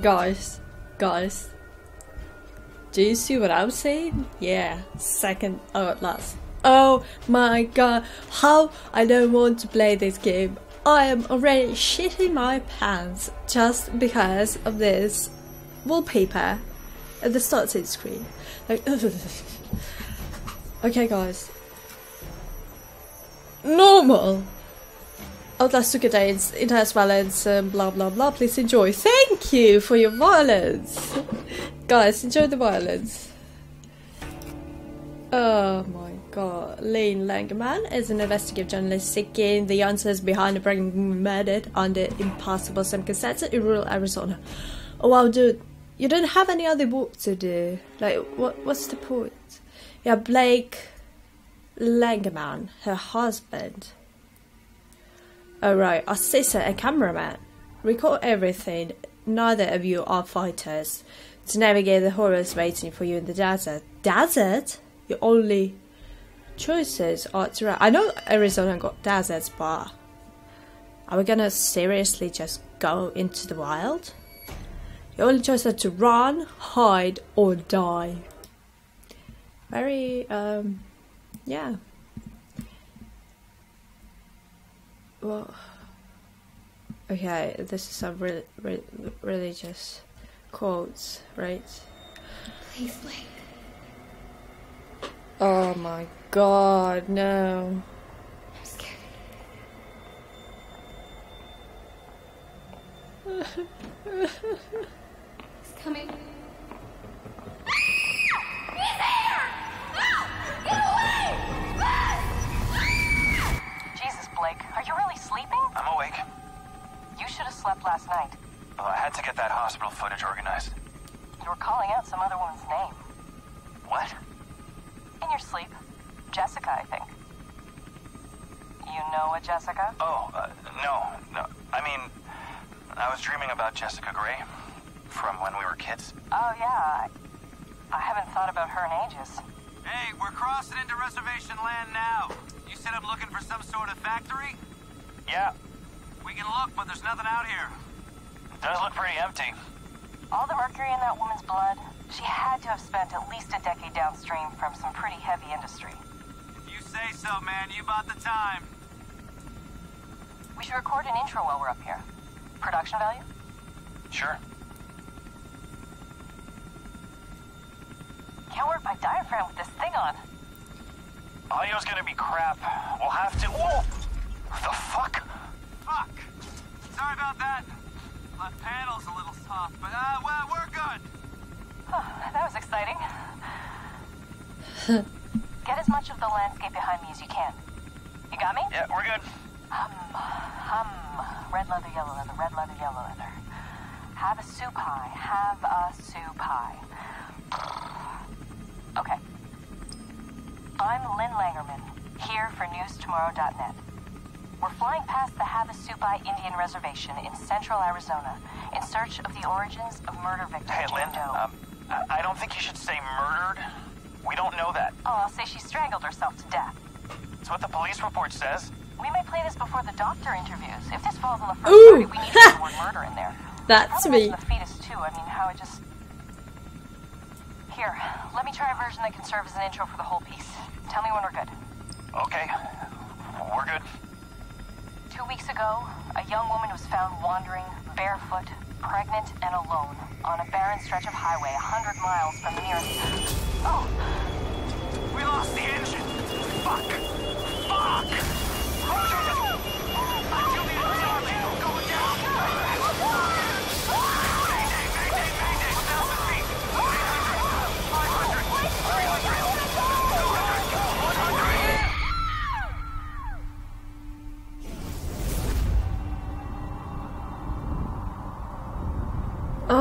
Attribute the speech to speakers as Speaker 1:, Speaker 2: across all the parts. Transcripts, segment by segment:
Speaker 1: Guys, guys. Do you see what I'm saying? Yeah, second oh, at last. Oh my god, how I don't want to play this game. I am already shitting my pants just because of this wallpaper at the start screen. Like, okay, guys. Normal. Outlast days, it has violence, um, blah blah blah. Please enjoy. Thank you for your violence. guys, enjoy the violence. Oh my god. Lane Langermann is an investigative journalist seeking the answers behind the brain murdered under impossible circumstances in rural Arizona. Oh wow, dude. You don't have any other work to do. Like, what? what's the point? Yeah, Blake Langermann, her husband. Oh right, a sister and cameraman. Record everything. Neither of you are fighters. To navigate the horrors waiting for you in the desert. Desert? Your only choices are to run. I know Arizona got deserts, but are we gonna seriously just go into the wild? Your only choice are to run, hide, or die. Very, um, yeah. Well, okay, this is some re- re- religious quotes, right?
Speaker 2: Please, Blake.
Speaker 1: Oh my god, no.
Speaker 2: I'm scared. He's coming.
Speaker 3: Yeah,
Speaker 4: We can look, but there's nothing out here.
Speaker 5: it does look pretty empty.
Speaker 3: All the mercury in that woman's blood, she had to have spent at least a decade downstream from some pretty heavy industry.
Speaker 4: If you say so, man, you bought the time.
Speaker 3: We should record an intro while we're up here. Production value?
Speaker 5: Sure.
Speaker 3: Can't work my diaphragm with this thing on.
Speaker 5: Audio's gonna be crap. We'll have to. Whoa! The fuck?
Speaker 4: Fuck. Sorry about that. My panel's a little soft, but uh, well, we're good.
Speaker 3: that was exciting. Get as much of the landscape behind me as you can. You got me?
Speaker 5: Yeah, we're good.
Speaker 3: Hum, hum. Red leather, yellow leather, red leather, yellow leather. Havasupai. Have a soup pie. Okay. I'm Lynn Langermann, here for newstomorrow.net. We're flying past the Havasupai Indian Reservation in central Arizona in search of the origins of murder victim
Speaker 5: Hey,
Speaker 3: Jane
Speaker 5: Lynn,
Speaker 3: Doe.
Speaker 5: um, I I don't think you should say murdered. We don't know that.
Speaker 3: oh, I'll say she strangled herself to death.
Speaker 5: It's what the police report says.
Speaker 3: We may play this before the doctor interviews. If this falls on the first
Speaker 1: Ooh.
Speaker 3: party, we need to put the word murder in there.
Speaker 1: That's me.
Speaker 3: the fetus too. I mean, how it just. Here, let me try a version that can serve as an intro for the whole piece. Tell me when we're good.
Speaker 5: Okay, we're good.
Speaker 3: Two weeks ago, a young woman was found wandering, barefoot, pregnant, and alone on a barren stretch of highway a hundred miles from the nearest. Oh,
Speaker 4: We lost the engine. Fuck. Fuck. I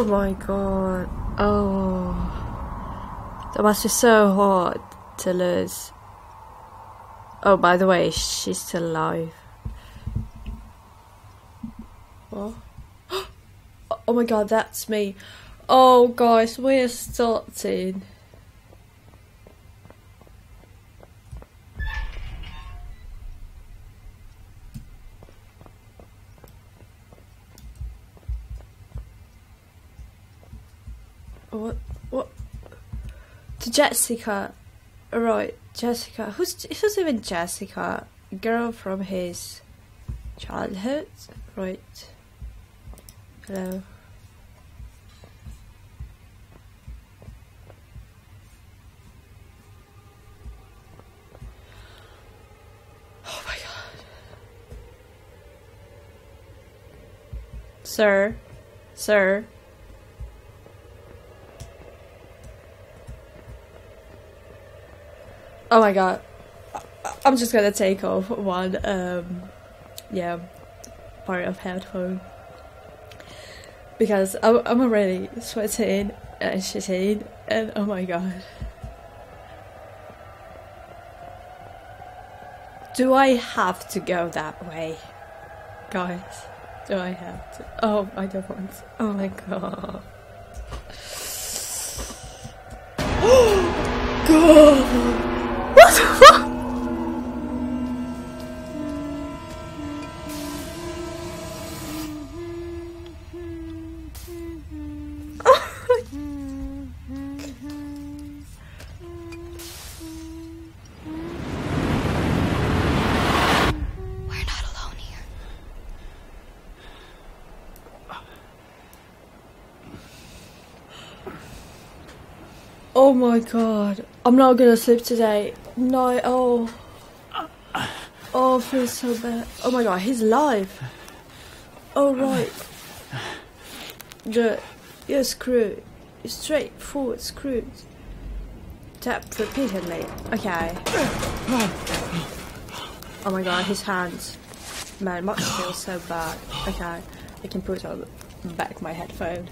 Speaker 1: Oh my god. Oh. That must be so hard to lose. Oh, by the way, she's still alive. What? Oh my god, that's me. Oh, guys, we're starting. What? What? To Jessica. Right, Jessica. Who's who's even Jessica? Girl from his childhood. Right. Hello. Oh my god. Sir. Sir. Oh my god. I'm just gonna take off one, um, yeah, part of headphone. Because I'm, I'm already sweating and shitting, and oh my god. Do I have to go that way? Guys, do I have to? Oh, I don't want to. Oh my god. god! What the fuck?
Speaker 2: We're not alone here.
Speaker 1: Oh my god. I'm not gonna sleep today. No, oh. Oh, I feel so bad. Oh my god, he's alive. Oh, right. The, you're screwed. You're straight forward screwed. Tap repeatedly. Okay. Oh my god, his hands. Man, must feel so bad. Okay. I can put on back my headphone.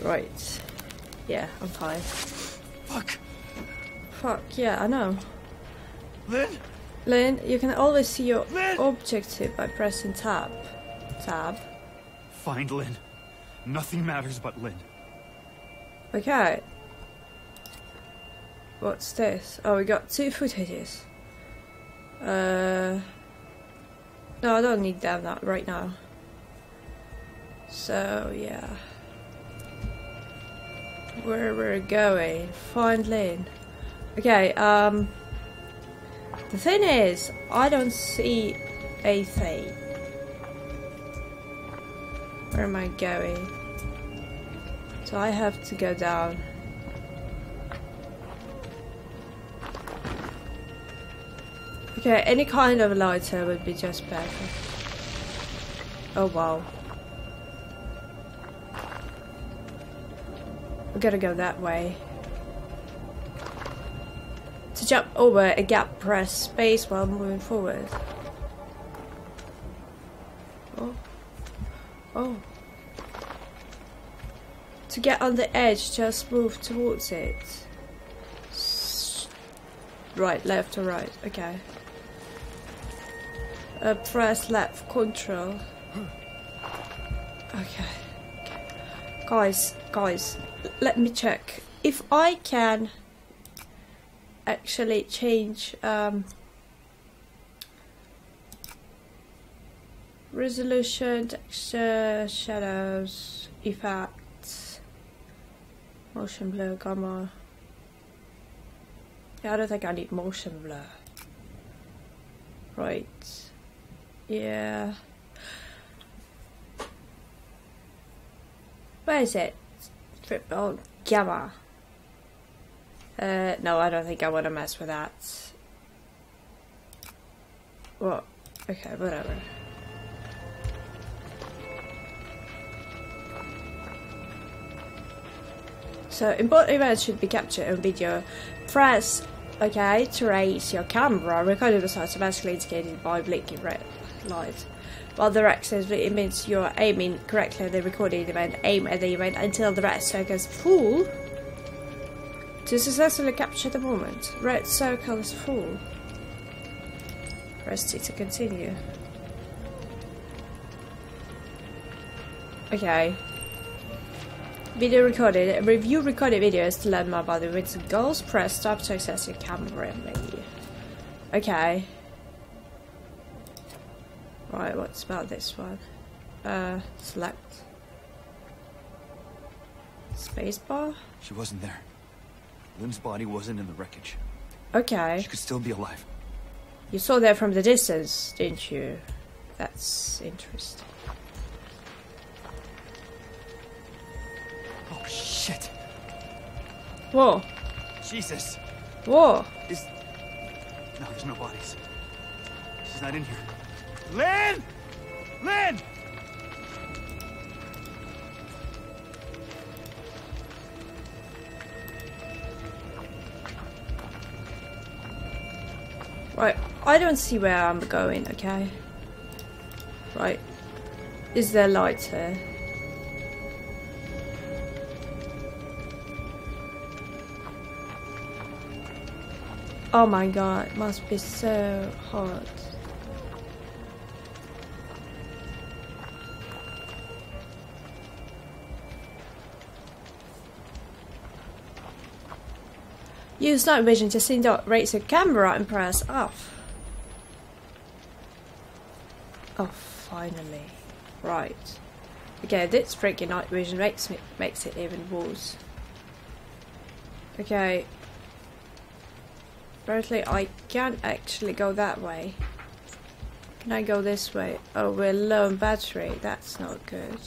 Speaker 1: Right. Yeah, I'm fine.
Speaker 5: Fuck.
Speaker 1: Fuck, yeah, I know.
Speaker 5: Lynn?
Speaker 1: Lynn, you can always see your
Speaker 5: Lynn!
Speaker 1: objective by pressing tab. Tab.
Speaker 6: Find Lynn. Nothing matters but Lynn.
Speaker 1: Okay. What's this? Oh, we got two footages. Uh. No, I don't need them that right now. So, yeah. Where we're going. Find Lynn. Okay, um. The thing is, I don't see a thing. Where am I going? So I have to go down. Okay, any kind of lighter would be just better. Oh wow. We gotta go that way. To jump over a gap, press space while moving forward. Oh. Oh. To get on the edge, just move towards it. Right, left or right, okay. Uh, press left control. Okay. okay. Guys, guys, let me check. If I can actually change um, resolution, texture, shadows, effects, motion blur, gamma. Yeah, I don't think I need motion blur. Right. Yeah. Where is it? Triple gamma. Uh, no, I don't think I want to mess with that. What? Okay, whatever. So, important events should be captured on video. Press OK to raise your camera. Recording results automatically indicated by blinking red light. While the rec says it means you're aiming correctly at the recording event, aim at the event until the red circle is full. To successfully capture the moment, red circle is full. Press T to continue. Okay. Video recorded. Review recorded videos to learn more about the event's goals. Press stop to access your camera menu. Okay. Right, what's about this one? Uh, select. Spacebar?
Speaker 7: She wasn't there. Lynn's body wasn't in the wreckage.
Speaker 1: Okay.
Speaker 7: She could still be alive.
Speaker 1: You saw that from the distance, didn't you? That's interesting.
Speaker 7: Oh, shit.
Speaker 1: Whoa.
Speaker 7: Jesus.
Speaker 1: Whoa.
Speaker 7: Is. No, there's no bodies. She's not in here. Lynn! Lynn!
Speaker 1: Right, I don't see where I'm going, okay? Right. Is there light here? Oh my god, it must be so hot. Use night vision to see dot raise the camera and press off. Oh, finally. Right. Okay, this freaking night vision makes me makes it even worse. Okay. Apparently I can't actually go that way. Can I go this way? Oh, we're low on battery. That's not good.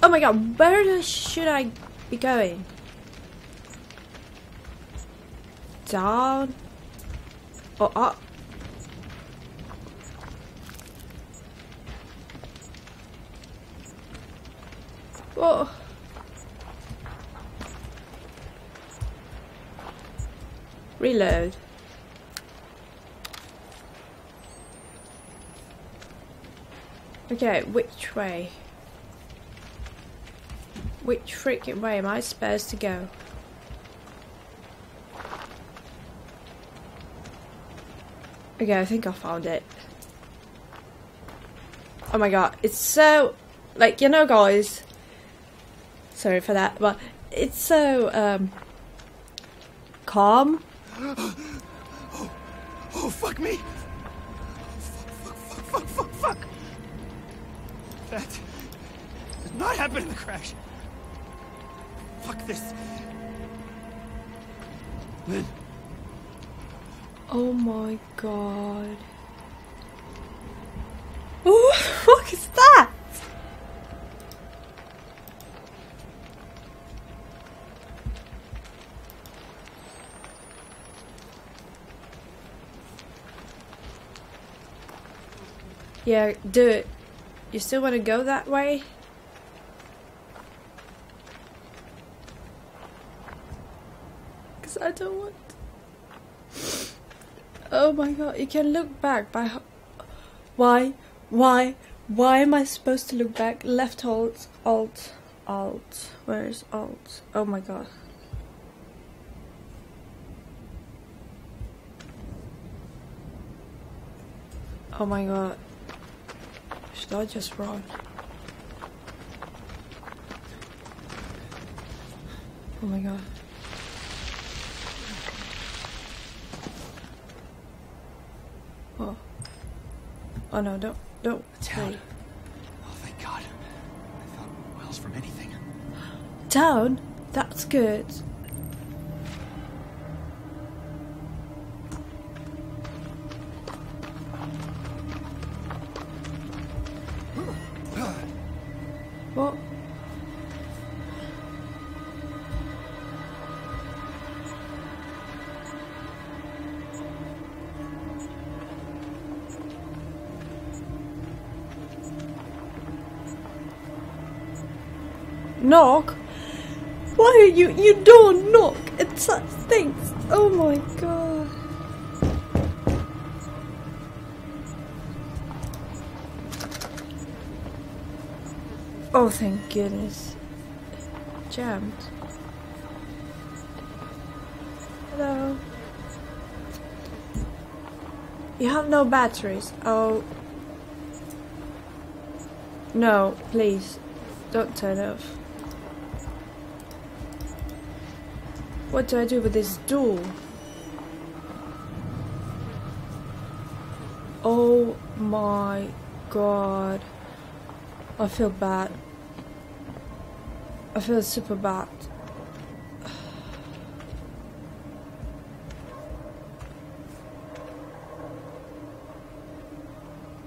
Speaker 1: Oh my god, where should I be going? Down? Or up? Whoa. Reload. Okay, which way? Which freaking way am I supposed to go? Okay, I think I found it. Oh my god, it's so... Like, you know guys... Sorry for that, but it's so, um... Calm.
Speaker 7: Oh, fuck me! Fuck, fuck, fuck, fuck, fuck! That did not happen in the crash. This. Lynn,
Speaker 1: Oh my god. What the fuck is that? Yeah, do it. You still want to go that way? Because I don't want. Oh my god, you can look back by. Why? Why? Why am I supposed to look back? Left alt, alt, alt. Where is alt? Oh my god. Oh my god. Should I just run? Oh my god. Oh no, don't, don't.
Speaker 7: Town.
Speaker 1: Wait.
Speaker 7: Oh, thank God. I thought miles from anything.
Speaker 1: Town? That's good. What? Knock? Why are you? You don't knock at such things. Oh my god. Oh, thank goodness. Jammed. Hello. You have no batteries. Oh. No, please. Don't turn off. What do I do with this door? Oh my god. I feel bad. I feel super bad.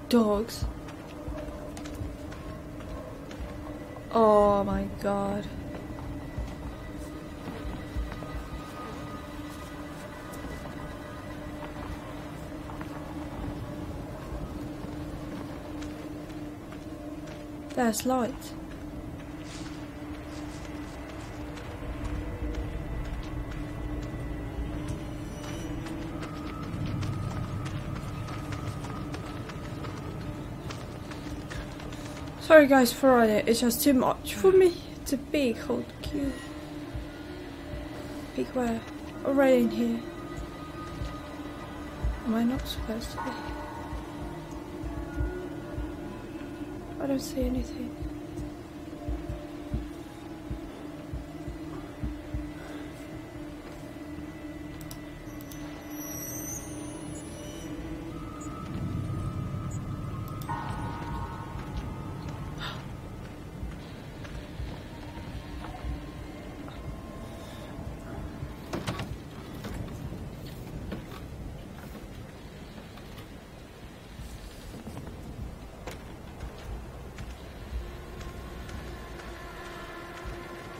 Speaker 1: Dogs. Oh my god. There's light. Sorry guys for it, it's just too much for me to big hold cute. Peek where? Right in here. Am I not supposed to be? I don't see anything.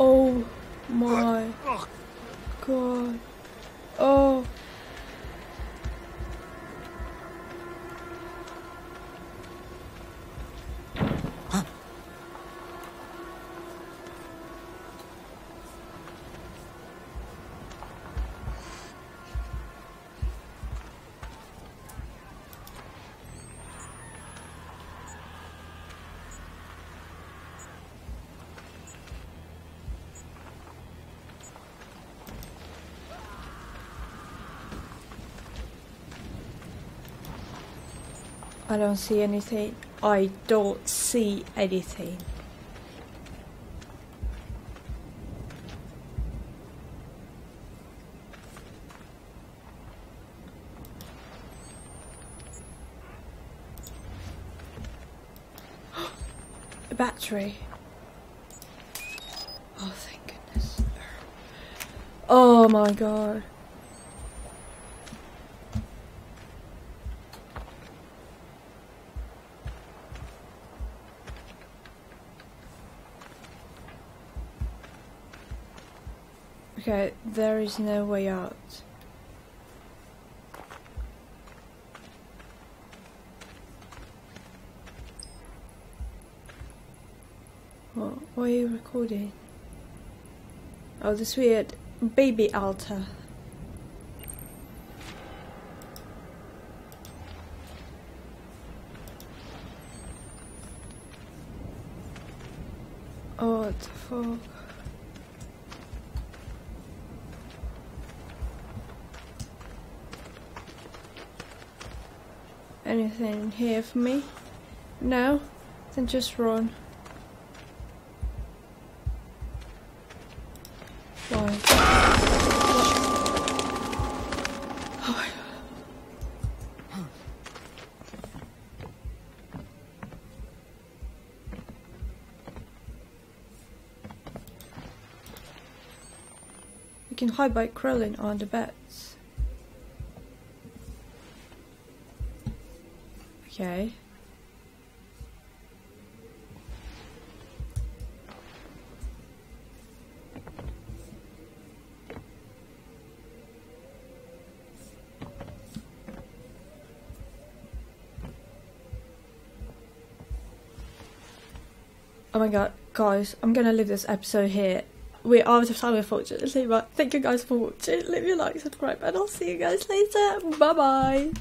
Speaker 1: Oh my god. Oh. I don't see anything. I don't see anything. A battery. Oh, thank goodness. Oh my god. Okay, there is no way out. What, what are you recording? Oh, this weird baby altar. Oh, what the fuck? Anything here for me? No? Then just run. Can hide by crawling on the beds. Okay. Oh my god, guys, I'm gonna leave this episode here. We're out of time, unfortunately, but thank you guys for watching. Leave a like, subscribe, and I'll see you guys later. Bye bye.